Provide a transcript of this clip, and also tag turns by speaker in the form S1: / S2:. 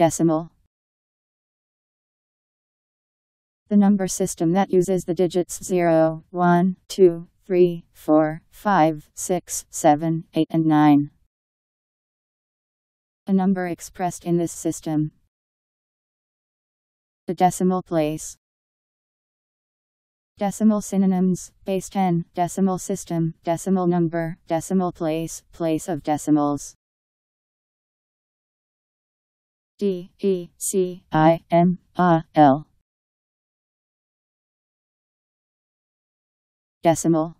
S1: Decimal. The number system that uses the digits 0, 1, 2, 3, 4, 5, 6, 7, 8, and 9. A number expressed in this system. The decimal place. Decimal synonyms, base 10, decimal system, decimal number, decimal place, place of decimals. D E C I M A L. Decimal